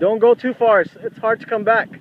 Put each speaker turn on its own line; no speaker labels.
Don't go too far. It's, it's hard to come back.